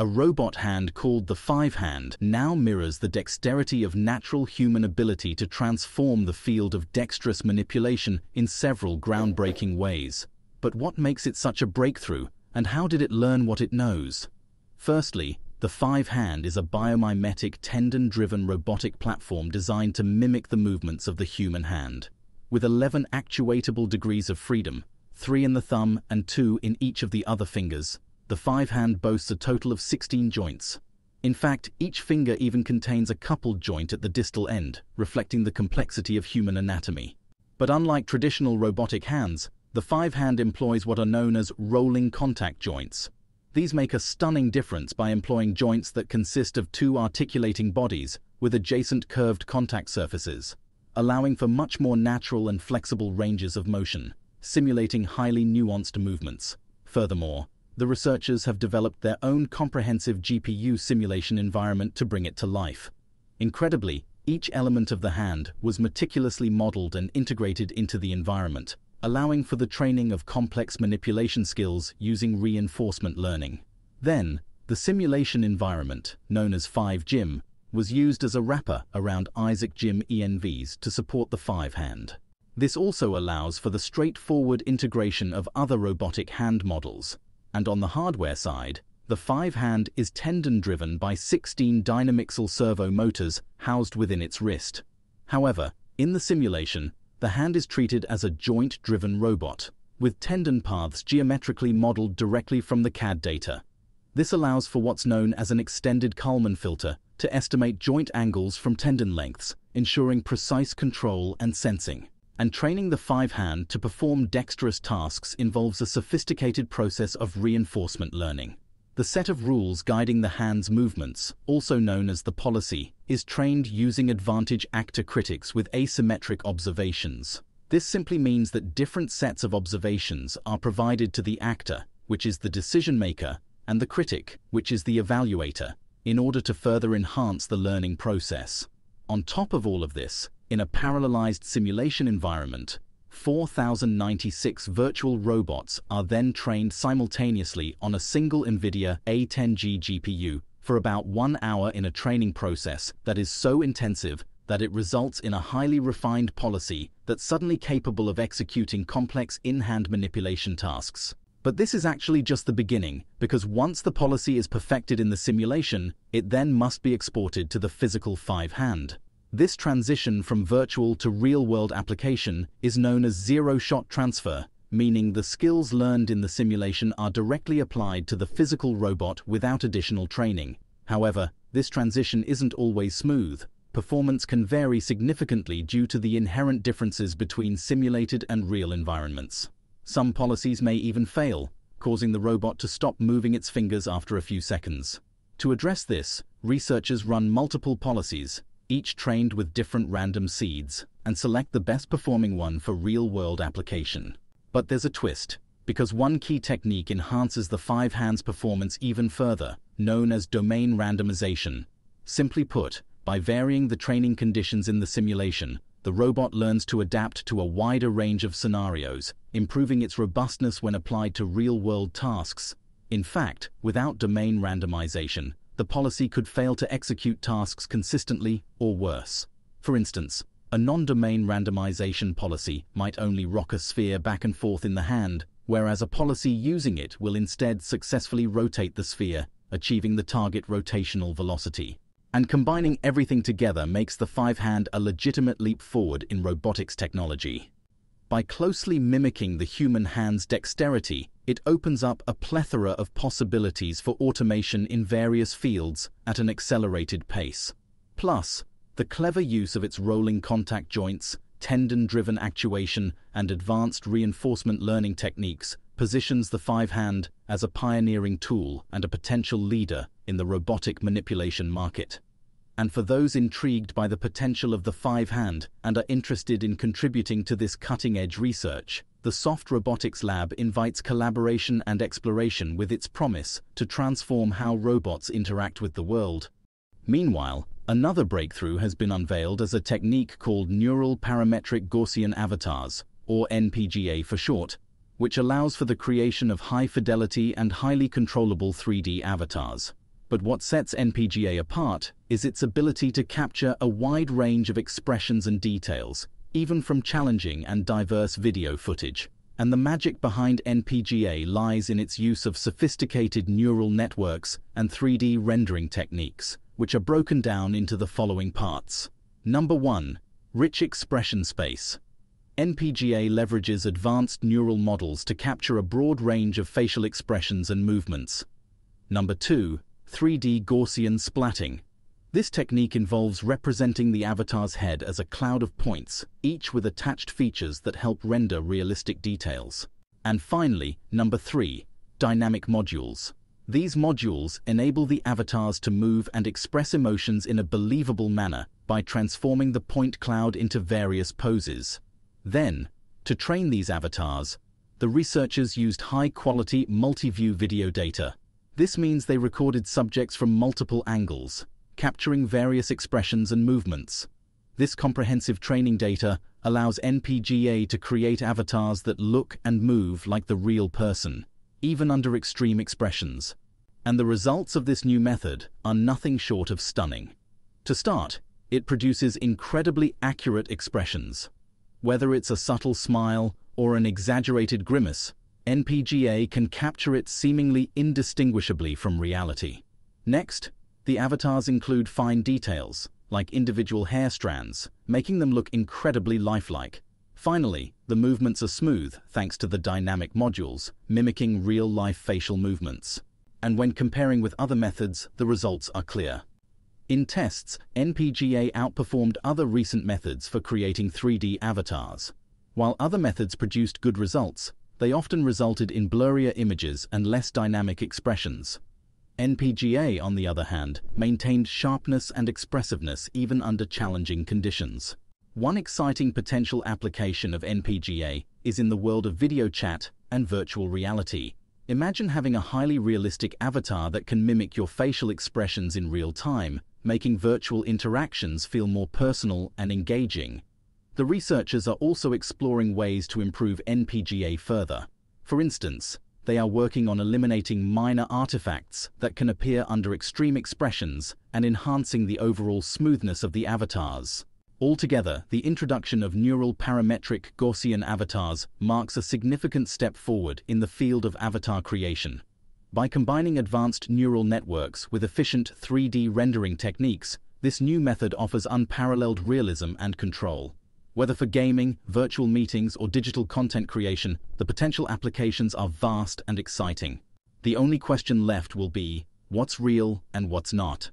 a robot hand called the Faive Hand now mirrors the dexterity of natural human ability to transform the field of dexterous manipulation in several groundbreaking ways. But what makes it such a breakthrough, and how did it learn what it knows? Firstly, the Faive Hand is a biomimetic tendon-driven robotic platform designed to mimic the movements of the human hand. With 11 actuatable degrees of freedom, three in the thumb and two in each of the other fingers, the Faive Hand boasts a total of 16 joints. In fact, each finger even contains a coupled joint at the distal end, reflecting the complexity of human anatomy. But unlike traditional robotic hands, the Faive Hand employs what are known as rolling contact joints, these make a stunning difference by employing joints that consist of two articulating bodies with adjacent curved contact surfaces, allowing for much more natural and flexible ranges of motion, simulating highly nuanced movements. Furthermore, the researchers have developed their own comprehensive GPU simulation environment to bring it to life. Incredibly, each element of the hand was meticulously modeled and integrated into the environment, allowing for the training of complex manipulation skills using reinforcement learning. Then, the simulation environment, known as FaiveGym, was used as a wrapper around Isaac GYM ENVs to support the Faive-hand. This also allows for the straightforward integration of other robotic hand models. And on the hardware side, the Faive-hand is tendon-driven by 16 Dynamixel servo motors housed within its wrist. However, in the simulation, the hand is treated as a joint-driven robot, with tendon paths geometrically modeled directly from the CAD data. This allows for what's known as an extended Kalman filter to estimate joint angles from tendon lengths, ensuring precise control and sensing. And training the Faive-hand to perform dexterous tasks involves a sophisticated process of reinforcement learning. The set of rules guiding the hand's movements, also known as the policy, is trained using advantage actor critics with asymmetric observations. This simply means that different sets of observations are provided to the actor, which is the decision maker, and the critic, which is the evaluator, in order to further enhance the learning process. On top of all of this, in a parallelized simulation environment, 4,096 virtual robots are then trained simultaneously on a single NVIDIA A10G GPU for about one hour in a training process that is so intensive that it results in a highly refined policy that's suddenly capable of executing complex in-hand manipulation tasks. But this is actually just the beginning, because once the policy is perfected in the simulation, it then must be exported to the physical Faive-hand. This transition from virtual to real-world application is known as zero-shot transfer, meaning the skills learned in the simulation are directly applied to the physical robot without additional training. However, this transition isn't always smooth. Performance can vary significantly due to the inherent differences between simulated and real environments. Some policies may even fail, causing the robot to stop moving its fingers after a few seconds. To address this, researchers run multiple policies, each trained with different random seeds, and select the best performing one for real-world application. But there's a twist, because one key technique enhances the Faive hands performance even further, known as domain randomization. Simply put, by varying the training conditions in the simulation, the robot learns to adapt to a wider range of scenarios, improving its robustness when applied to real-world tasks. In fact, without domain randomization, the policy could fail to execute tasks consistently or worse. For instance, a non-domain randomization policy might only rock a sphere back and forth in the hand, whereas a policy using it will instead successfully rotate the sphere, achieving the target rotational velocity. And combining everything together makes the Faive-hand a legitimate leap forward in robotics technology. By closely mimicking the human hand's dexterity, it opens up a plethora of possibilities for automation in various fields at an accelerated pace. Plus, the clever use of its rolling contact joints, tendon-driven actuation, and advanced reinforcement learning techniques positions the Faive-hand as a pioneering tool and a potential leader in the robotic manipulation market and for those intrigued by the potential of the Faive-hand and are interested in contributing to this cutting-edge research, the Soft Robotics Lab invites collaboration and exploration with its promise to transform how robots interact with the world. Meanwhile, another breakthrough has been unveiled as a technique called Neural Parametric Gaussian Avatars, or NPGA for short, which allows for the creation of high-fidelity and highly controllable 3D avatars. But what sets NPGA apart is its ability to capture a wide range of expressions and details, even from challenging and diverse video footage. And the magic behind NPGA lies in its use of sophisticated neural networks and 3D rendering techniques, which are broken down into the following parts. Number 1. Rich expression space. NPGA leverages advanced neural models to capture a broad range of facial expressions and movements. Number 2. 3D Gaussian splatting. This technique involves representing the avatar's head as a cloud of points, each with attached features that help render realistic details. And finally, number three, dynamic modules. These modules enable the avatars to move and express emotions in a believable manner by transforming the point cloud into various poses. Then, to train these avatars, the researchers used high-quality multi-view video data this means they recorded subjects from multiple angles, capturing various expressions and movements. This comprehensive training data allows NPGA to create avatars that look and move like the real person, even under extreme expressions. And the results of this new method are nothing short of stunning. To start, it produces incredibly accurate expressions. Whether it's a subtle smile or an exaggerated grimace, NPGA can capture it seemingly indistinguishably from reality. Next, the avatars include fine details, like individual hair strands, making them look incredibly lifelike. Finally, the movements are smooth thanks to the dynamic modules, mimicking real-life facial movements. And when comparing with other methods, the results are clear. In tests, NPGA outperformed other recent methods for creating 3D avatars. While other methods produced good results, they often resulted in blurrier images and less dynamic expressions. NPGA, on the other hand, maintained sharpness and expressiveness even under challenging conditions. One exciting potential application of NPGA is in the world of video chat and virtual reality. Imagine having a highly realistic avatar that can mimic your facial expressions in real time, making virtual interactions feel more personal and engaging. The researchers are also exploring ways to improve NPGA further. For instance, they are working on eliminating minor artifacts that can appear under extreme expressions and enhancing the overall smoothness of the avatars. Altogether, the introduction of neural parametric Gaussian avatars marks a significant step forward in the field of avatar creation. By combining advanced neural networks with efficient 3D rendering techniques, this new method offers unparalleled realism and control. Whether for gaming, virtual meetings, or digital content creation, the potential applications are vast and exciting. The only question left will be, what's real and what's not?